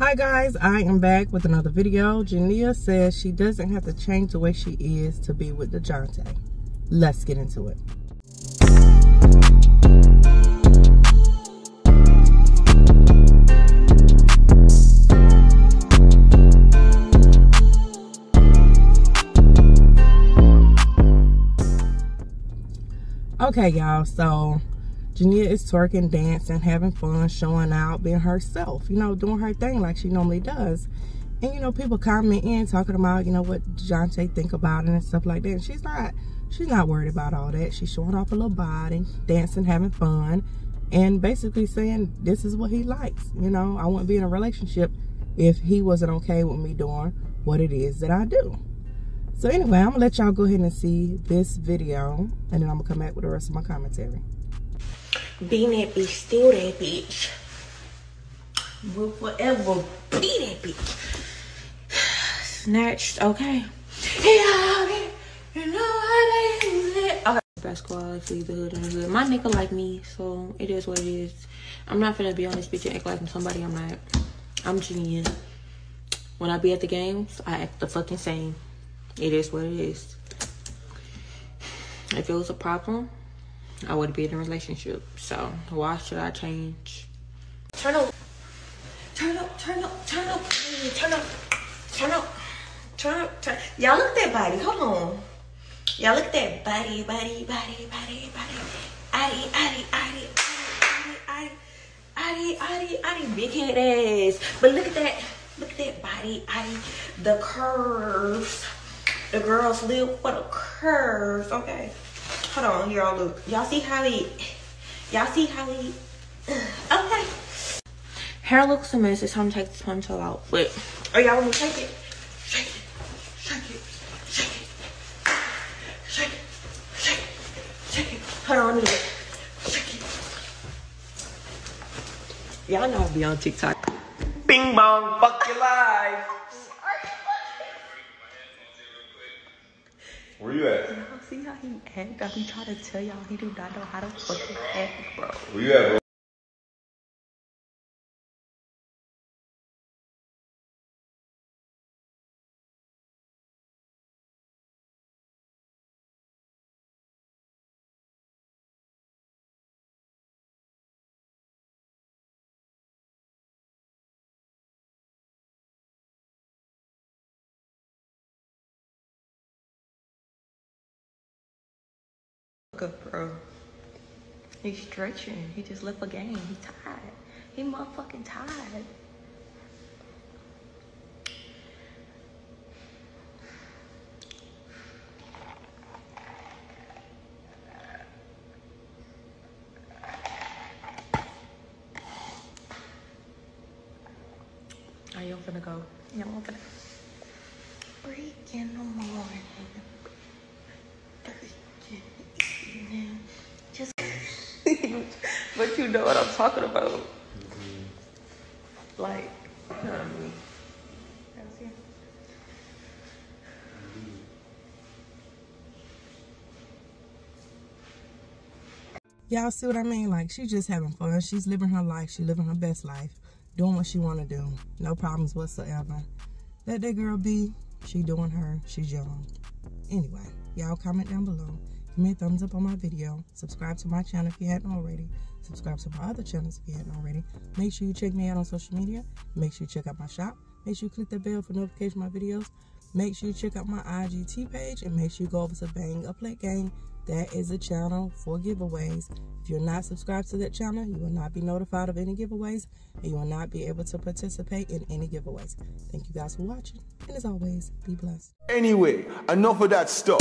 Hi guys, I am back with another video. Jania says she doesn't have to change the way she is to be with DeJounte. Let's get into it. Okay, y'all, so Jania is twerking, dancing, having fun, showing out, being herself, you know, doing her thing like she normally does. And, you know, people comment in talking about, you know, what Jonte think about it and stuff like that. And she's not, she's not worried about all that. She's showing off a little body, dancing, having fun, and basically saying this is what he likes. You know, I wouldn't be in a relationship if he wasn't okay with me doing what it is that I do. So anyway, I'm gonna let y'all go ahead and see this video and then I'm gonna come back with the rest of my commentary. Being that bitch, still that bitch. Will forever be that bitch. Snatched, okay. Yeah, you know how they. Okay. Basketball, the hood and the hood. My nigga like me, so it is what it is. I'm not finna be on this bitch and act like I'm somebody I'm not. I'm genuine. When I be at the games, I act the fucking same. It is what it is. If it was a problem, I would be in a relationship. So why should I change? Turn up. Turn up, turn up, turn up, turn up, turn up, turn up, turn Y'all look at that body. Hold on. Y'all look at that body, body, body, body, body. Addy, addy, addy, addy, addy, addy, addy, big head ass. But look at that. Look at that body, addy. The curves. The girls live for the curves. Okay. Hold on, y'all look. Y'all see how he, y'all see how he, okay. Hair looks a mess. It's time to take this ponytail out. But, are y'all to shake it? Shake it, shake it, shake it, shake it, shake it, shake it. Hold on, let me. Shake it. Y'all know I'll be on TikTok. Bing bong, fuck your life. Where you at? Y'all see how he act? I uh, be trying to tell y'all he do not know how to fucking act, bro. Where you at, bro? Good, bro. He's stretching. He just left a game. He tired. He motherfucking tired. Are you gonna go? Yeah, I'm gonna. Break in the morning. Just, but you know what I'm talking about. Mm-hmm. Like, you know what I mean? Y'all see what I mean? Like she's just having fun. She's living her life. She's living her best life. Doing what she wanna do. No problems whatsoever. Let that girl be. She doing her. She's young. Anyway, y'all comment down below. Give me a thumbs up on my video. Subscribe to my channel if you hadn't already. Subscribe to my other channels if you hadn't already. Make sure you check me out on social media. Make sure you check out my shop. Make sure you click that bell for notification of my videos. Make sure you check out my IGT page and make sure you go over to Bang a Plate Gang. That is a channel for giveaways. If you're not subscribed to that channel, you will not be notified of any giveaways and you will not be able to participate in any giveaways. Thank you guys for watching. And as always, be blessed. Anyway, enough of that stuff.